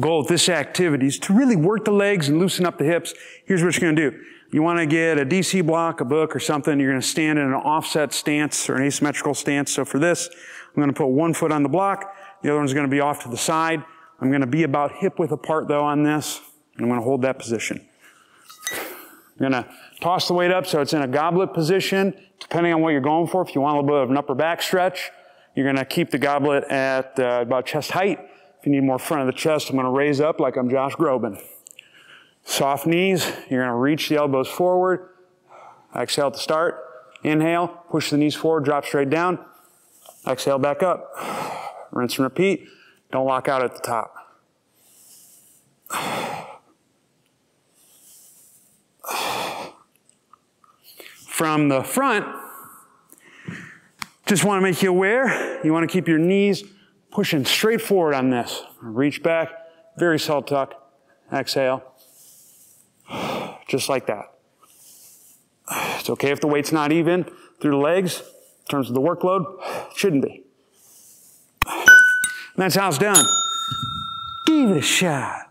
goal with this activity is to really work the legs and loosen up the hips. Here's what you're going to do. You want to get a DC block, a book, or something. You're going to stand in an offset stance or an asymmetrical stance. So for this, I'm going to put one foot on the block. The other one's going to be off to the side. I'm going to be about hip width apart though on this. And I'm going to hold that position. I'm going to toss the weight up so it's in a goblet position, depending on what you're going for. If you want a little bit of an upper back stretch, you're going to keep the goblet at uh, about chest height. If you need more front of the chest, I'm going to raise up like I'm Josh Groban. Soft knees, you're going to reach the elbows forward. Exhale to start. Inhale, push the knees forward, drop straight down. Exhale back up. Rinse and repeat. Don't lock out at the top. From the front, just want to make you aware, you want to keep your knees pushing straight forward on this. Reach back, very soft tuck. Exhale. Just like that. It's okay if the weight's not even through the legs in terms of the workload. Shouldn't be. And that's how it's done. Give it a shot.